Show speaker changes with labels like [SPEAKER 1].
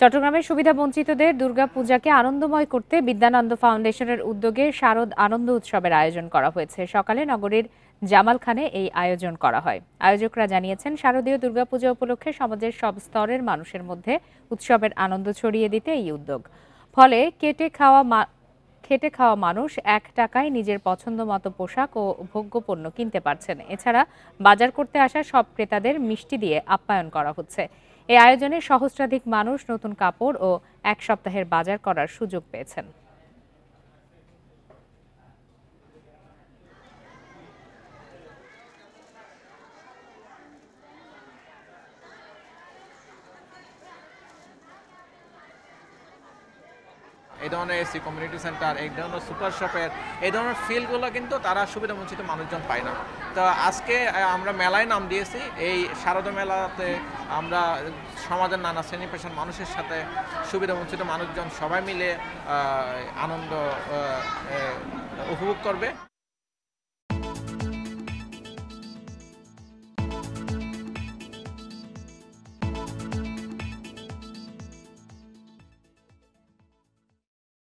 [SPEAKER 1] চট্টগ্রামের সুবিধা বঞ্চিতদের দুর্গাপূজাকে আনন্দময় করতে বিদ্যানন্দ ফাউন্ডেশনের উদ্যোগে শারদ আনন্দ উৎসবের আয়োজন করা হয়েছে। সকালে নগরীর জামালখানে এই আয়োজন করা হয়। আয়োজকরা জানিয়েছেন, শারদীয় দুর্গাপূজা উপলক্ষে সমাজের সব স্তরের মানুষের মধ্যে উৎসবের আনন্দ ছড়িয়ে দিতে এই উদ্যোগ। ফলে কেটে খাওয়া খেটে খাওয়া মানুষ এক টাকায় নিজের পছন্দ মতো পোশাক ও ভোগ্যপণ্য কিনতে পারছেন। এছাড়া বাজার করতে আসা সব ক্রেতাদের মিষ্টি দিয়ে আপ্যায়ন করা হচ্ছে। এই আয়োজনে সহস্রাধিক মানুষ নতুন কাপড় ও এক সপ্তাহের বাজার করার সুযোগ পেয়েছেন।
[SPEAKER 2] এই ধরনের এসি কমিউনিটি সেন্টার এই ধরনের সুপার শপের এই ধরনের ফিল্ডগুলো কিন্তু তারা সুবিধা বঞ্চিত মানুষজন পায় না। তো আজকে আমরা মেলায় নাম দিয়েছি। এই শারদা মেলাতে আমরা সমাজের নানা শ্রেণি পেশার মানুষের সাথে সুবিধা বঞ্চিত মানুষজন সবাই মিলে আনন্দ উপভোগ করবে।